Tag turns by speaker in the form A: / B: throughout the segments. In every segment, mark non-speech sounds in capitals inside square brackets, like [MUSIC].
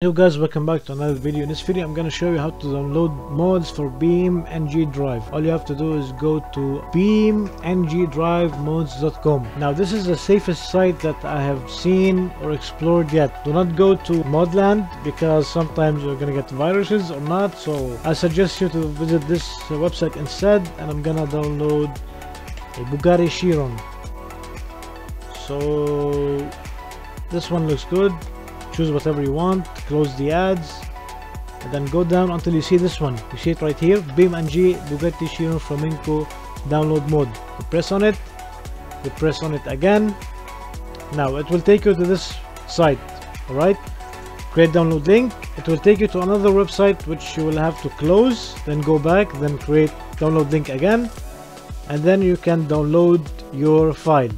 A: Hello guys, welcome back to another video. In this video I'm gonna show you how to download mods for BeamNG Drive. All you have to do is go to beamngdrivemods.com. Now this is the safest site that I have seen or explored yet. Do not go to Modland because sometimes you're gonna get viruses or not. So I suggest you to visit this website instead and I'm gonna download a Bugatti Chiron. So this one looks good choose whatever you want close the ads and then go down until you see this one. You see it right here beam ng bugatti chiron flamenco download mode. You press on it you press on it again. Now it will take you to this site all right create download link. It will take you to another website which you will have to close then go back then create download link again. And then you can download your file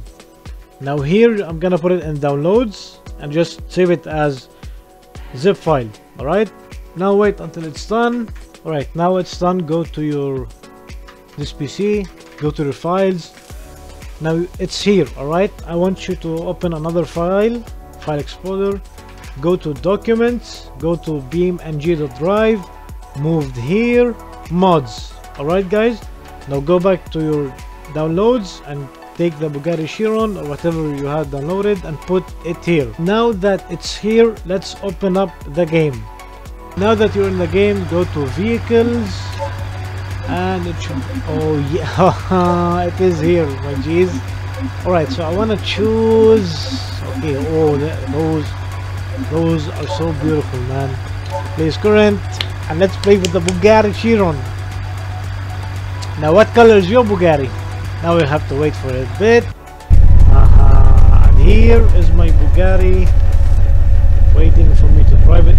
A: now here i'm gonna put it in downloads and just save it as zip file all right? Now wait until it's done. All right now it's done. Go to your this pc go to your files. Now it's here all right? I want you to open another file file explorer. Go to documents go to beamng.drive moved here mods all right guys? Now go back to your downloads and take the Bugatti Chiron or whatever you had downloaded and put it here. Now that it's here, let's open up the game. Now that you're in the game, go to vehicles and it should, oh yeah, [LAUGHS] it is here, my jeez. Alright, so I want to choose, okay, oh, those, those are so beautiful, man. Place current and let's play with the Bugatti Chiron. Now what color is your Bugatti? Now we have to wait for a bit. Uh -huh. And here is my Bugatti waiting for me to drive it.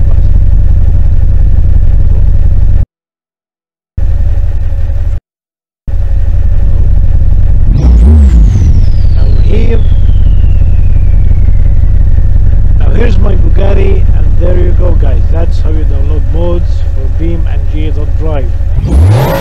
A: Now here. Now here's my Bugatti and there you go guys. That's how you download mods for Beam and G.Drive.